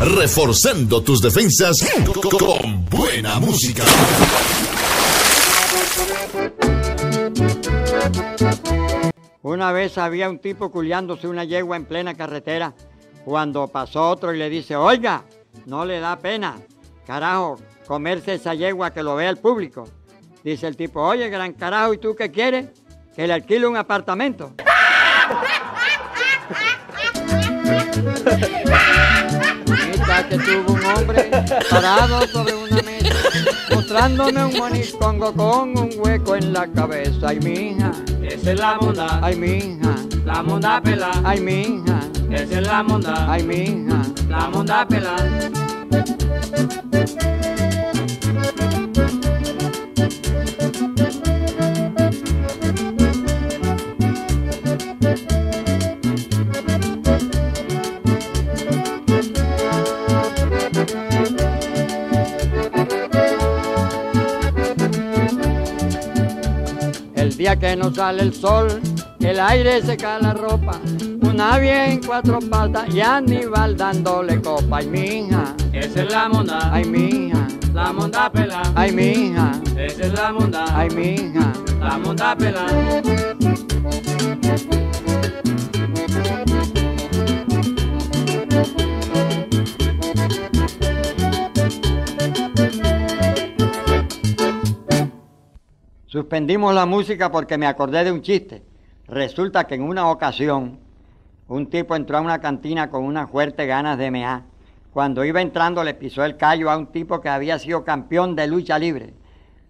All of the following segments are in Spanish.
reforzando tus defensas con buena música. Una vez había un tipo culiándose una yegua en plena carretera, cuando pasó otro y le dice, oiga, no le da pena, carajo, comerse esa yegua que lo vea el público. Dice el tipo, oye, gran carajo, ¿y tú qué quieres? Que le alquile un apartamento. Que tuvo un hombre parado sobre una mesa, mostrándome un moniscongo con un hueco en la cabeza. Ay, mija, Esa es la monda, ay, mija, la monda pela. ay, mija, Esa es la monda, ay, mija. la monda pela. El día que no sale el sol, el aire seca la ropa. Una bien en cuatro patas y Aníbal dándole copa. Ay, mija, Esa es la monda, ay, mija, la monda pela. ay, mija, Esa es la monda, ay, mija. la monda pela. Suspendimos la música porque me acordé de un chiste. Resulta que en una ocasión un tipo entró a una cantina con unas fuertes ganas de mear. Cuando iba entrando le pisó el callo a un tipo que había sido campeón de lucha libre.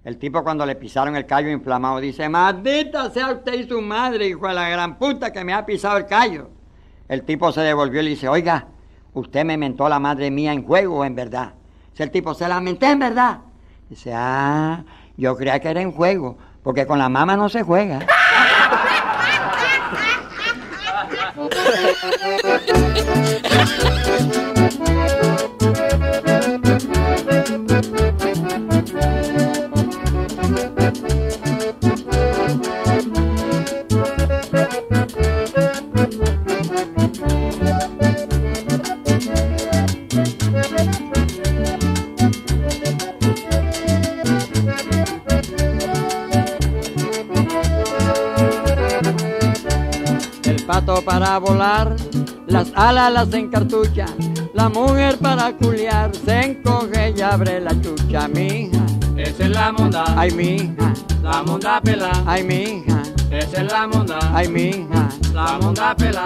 El tipo cuando le pisaron el callo inflamado dice, maldita sea usted y su madre, hijo de la gran puta que me ha pisado el callo. El tipo se devolvió y le dice, oiga, usted me mentó la madre mía en juego en verdad. Dice el tipo, se la menté en verdad. Dice, ah, yo creía que era en juego, porque con la mamá no se juega. El pato para volar, las alas las encartucha. La mujer para culiar, se encoge y abre la chucha, mija. Esa es la monda, Ay, mija, la monda pela. ay, mija, Esa es la monda, ay, mija. la monda pela.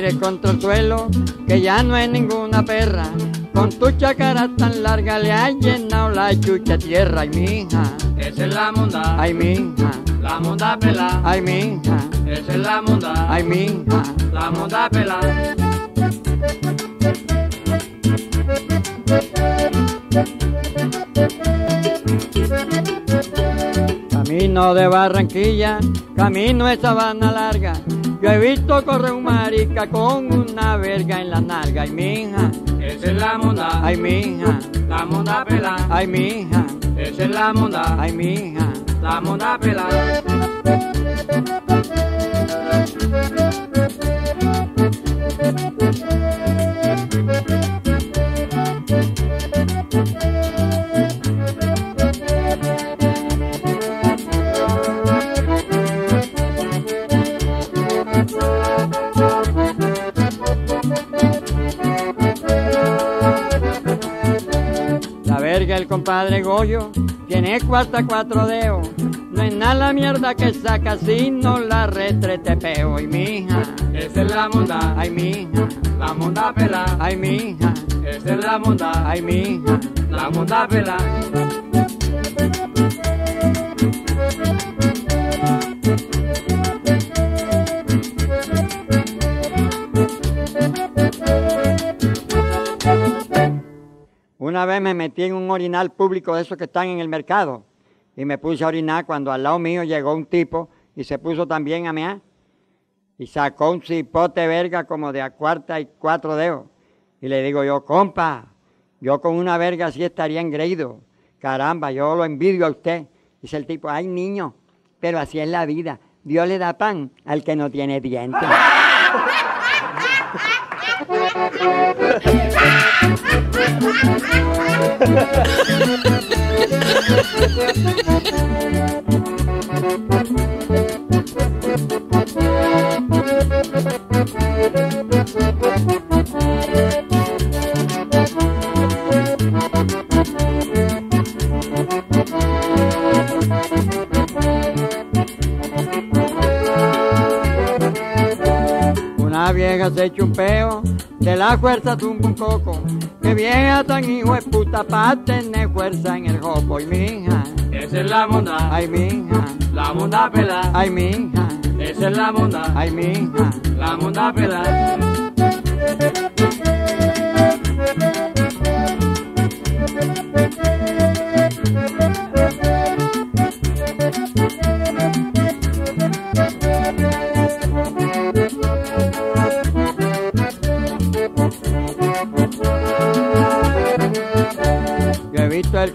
Tires contra el suelo, que ya no es ninguna perra. Con tu chacara tan larga le ha llenado la chucha tierra, ay, mija, Esa es la monda, ay, mija, la monda pela. ay, mija, Esa es la monda, ay, mija. la monda pela. Camino de Barranquilla, camino de sabana larga. Yo he visto correr un marica con una verga en la nalga. Ay, mija, Esa es la monda, ay, mija, la monda pela. ay, mija, Esa es la monda, ay, mija. la monda pela. La compadre Goyo tiene cuarta cuatro dedos. No es nada la mierda que saca sino la retretepeo. Ay, mija, Esa es la monda, ay, mija, la monda pela. ay, mija, Esa es la monda, ay, mija. la monda pela. Vez me metí en un orinal público de esos que están en el mercado y me puse a orinar cuando al lado mío llegó un tipo y se puso también a mear. Y sacó un cipote verga como de a cuarta y cuatro dedos. Y le digo yo, compa, yo con una verga así estaría engreído. Caramba, yo lo envidio a usted. Dice el tipo, ay niño, pero así es la vida. Dios le da pan al que no tiene dientes. Una vieja se echó un peo, de la fuerza tumba un coco. Que vieja tan hijo de puta pa' tener fuerza en el jopo. Y mi hija, Esa es la monda, ay mi hija, la monda pelada. ay mi hija, Esa es la monda, ay mi hija. la monda pelada.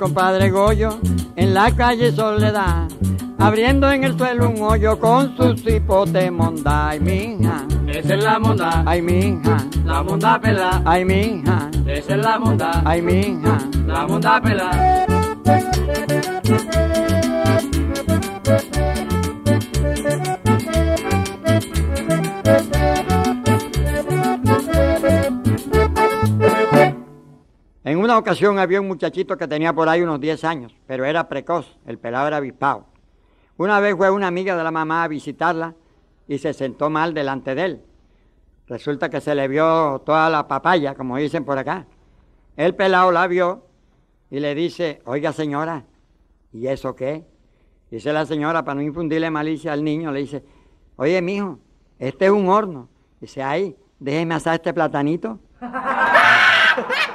Compadre Goyo en la calle Soledad, abriendo en el suelo un hoyo con su cipote monda. Ay mi hija, Esa es la monda, ay mi hija, la monda pelada. ay mi hija, Esa es la monda, ay mi hija. la monda pelada. Una ocasión había un muchachito que tenía por ahí unos 10 años, pero era precoz, el pelado era avispado. Una vez fue una amiga de la mamá a visitarla y se sentó mal delante de él. Resulta que se le vio toda la papaya, como dicen por acá. El pelado la vio y le dice, oiga señora, ¿y eso qué? Dice la señora, para no infundirle malicia al niño, le dice, oye mijo, este es un horno. Dice, ay, déjeme asar este platanito.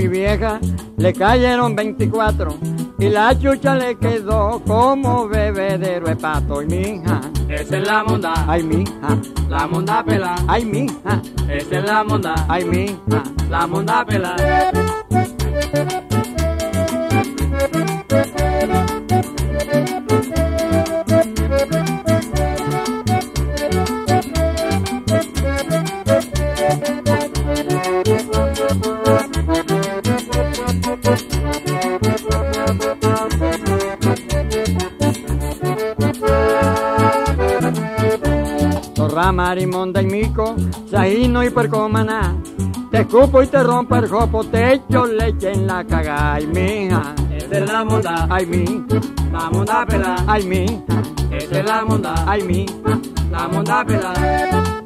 muy vieja, le cayeron 24 y la chucha le quedó como bebedero de pato. Y mi hija, Esa es la monda, ay mi hija, la monda pelada. ay mi hija, Esa es la monda, ay mi hija. la monda pelada. Marimonda y mico, sajino y percomaná. Te escupo y te rompo el jopo, te echo leche en la caga. Ay mi hija, Esa es la monda, ay mi la monda pelada. ay mi Esa es la monda, ay mi la monda pelada.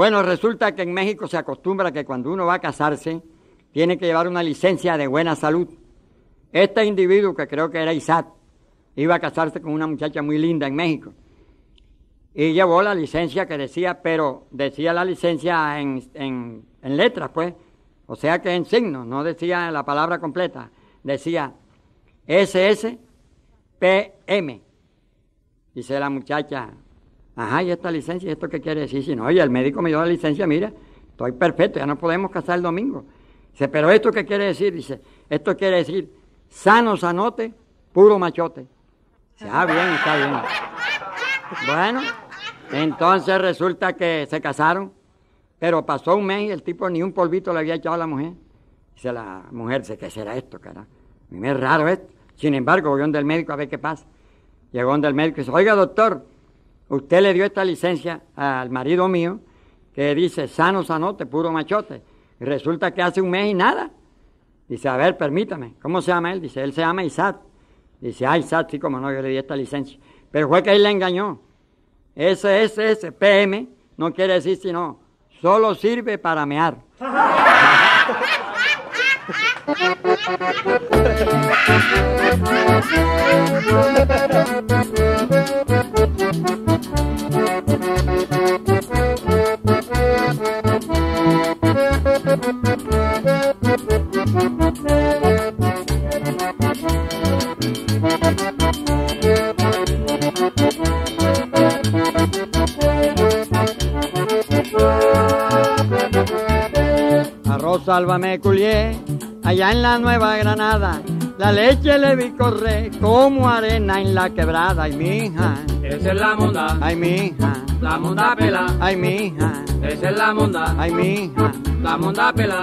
Bueno, resulta que en México se acostumbra que cuando uno va a casarse, tiene que llevar una licencia de buena salud. Este individuo, que creo que era Isaac, iba a casarse con una muchacha muy linda en México. Y llevó la licencia que decía, pero decía la licencia en, en- en letras, pues. O sea que en signos, no decía la palabra completa. Decía SSPM. Dice la muchacha, ajá, ¿y esta licencia? ¿Y esto qué quiere decir? Si no, oye, el médico me dio la licencia, mira, estoy perfecto, ya no podemos casar el domingo. Dice, pero ¿esto qué quiere decir? Dice, esto quiere decir sano, sanote, puro machote. Dice, ah, bien, está bien. Bueno, entonces resulta que se casaron, pero pasó un mes y el tipo ni un polvito le había echado a la mujer. Dice la mujer, dice, ¿qué será esto, cara? A mí me es raro esto. Sin embargo, voy donde el médico a ver qué pasa. Llegó donde el médico y dice, oiga doctor, usted le dio esta licencia al marido mío que dice sano, sanote, puro machote. Y resulta que hace un mes y nada. Dice, a ver, permítame, ¿cómo se llama él? Dice, él se llama Isaac. Dice, ah, Isaac, sí, como no, le di esta licencia. Pero fue que él le engañó. Ese, ese, ese, PM, no quiere decir sino, solo sirve para mear. Arroz sálvame culié, allá en la Nueva Granada, la leche le vi correr como arena en la quebrada. Ay, mija, Esa es la monda, ay, mija, la monda pela. ay, mija, Esa es la monda, ay, mija. la monda pela.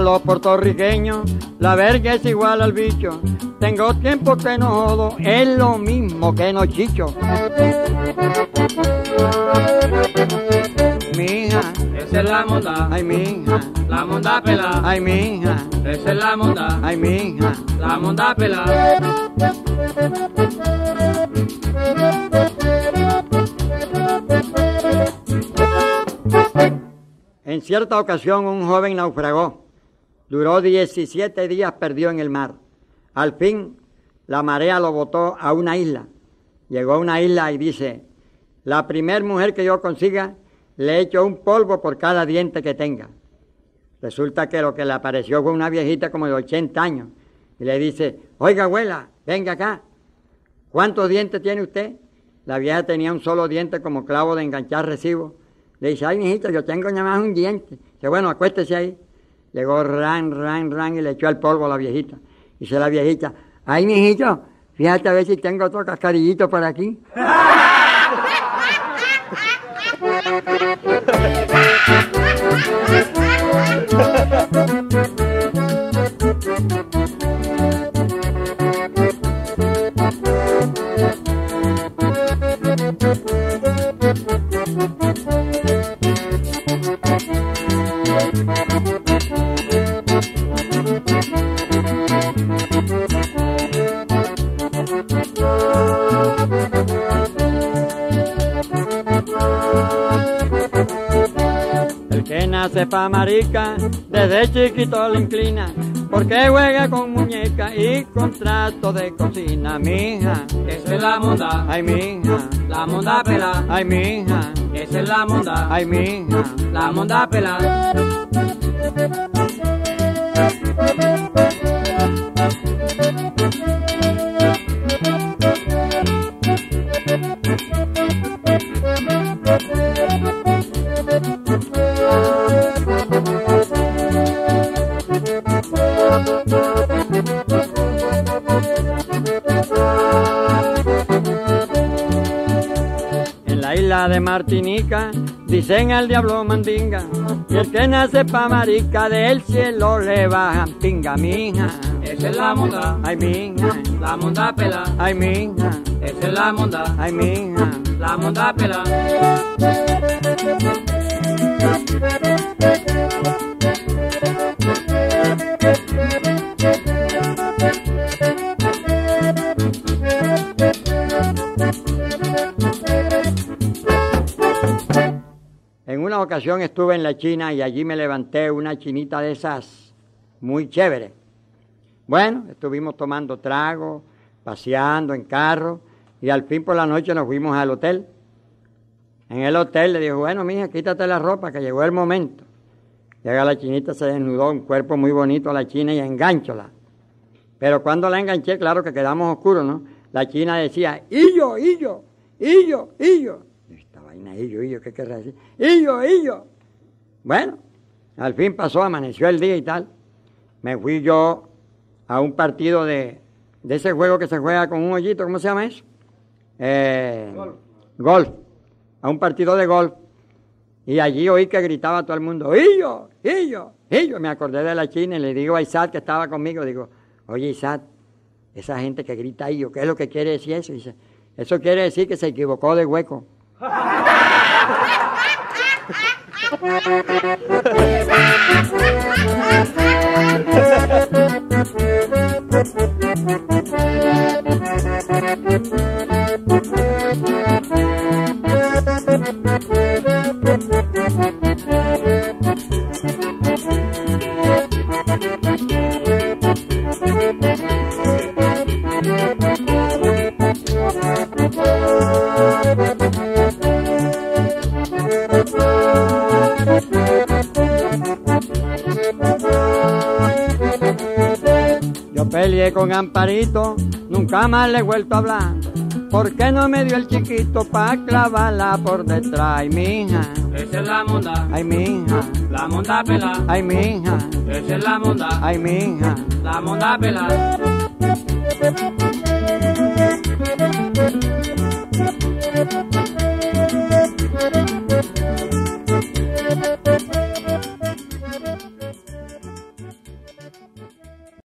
Los puertorriqueños, la verga es igual al bicho. Tengo tiempo que no jodo, es lo mismo que no chicho. Mija, Esa es la monda, ay, mija, la monda pela. ay, mija, Esa es la monda, ay, mija. la monda pela. En cierta ocasión un joven naufragó. Duró 17 días perdido en el mar. Al fin la marea lo botó a una isla. Llegó a una isla y dice, la primer mujer que yo consiga, le echo un polvo por cada diente que tenga. Resulta que lo que le apareció fue una viejita como de 80 años. Y le dice, oiga abuela, venga acá. ¿Cuántos dientes tiene usted? La vieja tenía un solo diente como clavo de enganchar recibo. Le dice, ay, mijito, yo tengo nada más un diente. Dice, bueno, acuéstese ahí. Llegó ran, ran, ran y le echó el polvo a la viejita. Dice la viejita, ay, mijito, fíjate a ver si tengo otro cascarillito por aquí. pa' marica, desde chiquito le inclina, porque juega con muñeca y con trato de cocina, mija. Esa es la monda, Ay, mija, la monda pela. ay, mija, Esa es la monda, ay, mija. la monda pela. Martinica dicen al diablo mandinga, y el que nace pa' marica del cielo le bajan pinga, mija. Esa es la monda, Ay, mija, la monda pela. ay, mija, Esa es la monda, ay, mija. la monda pela. Ocasión estuve en la China y allí me levanté una chinita de esas muy chévere. Bueno, estuvimos tomando trago, paseando en carro y al fin por la noche nos fuimos al hotel. En el hotel le dijo, bueno, mija, quítate la ropa que llegó el momento. Llega la chinita, se desnudó, un cuerpo muy bonito a la china y enganchola. Pero cuando la enganché, claro que quedamos oscuros, ¿no? La china decía, y yo, y yo, y yo, y yo. Vaina, Illo, Illo, ¿qué querrá decir? Illo, Illo. Bueno, al fin pasó, amaneció el día y tal. Me fui yo a un partido de, de ese juego que se juega con un hoyito, ¿cómo se llama eso? Eh, golf. A un partido de golf. Y allí oí que gritaba todo el mundo, ¡Illo! ¡Illo! ¡Illo! Me acordé de la china y le digo a Isaac que estaba conmigo, digo, oye Isaac, esa gente que grita Illo, ¿qué es lo que quiere decir eso? Y dice, eso quiere decir que se equivocó de hueco. Ha ha ha ha ha! Peleé con Amparito, nunca más le he vuelto a hablar. ¿Por qué no me dio el chiquito pa' clavarla por detrás? Ay, mija, Esa es la monda, ay, mija, la monda pela. ay, mija, Esa es la monda, ay, mija. la monda pela.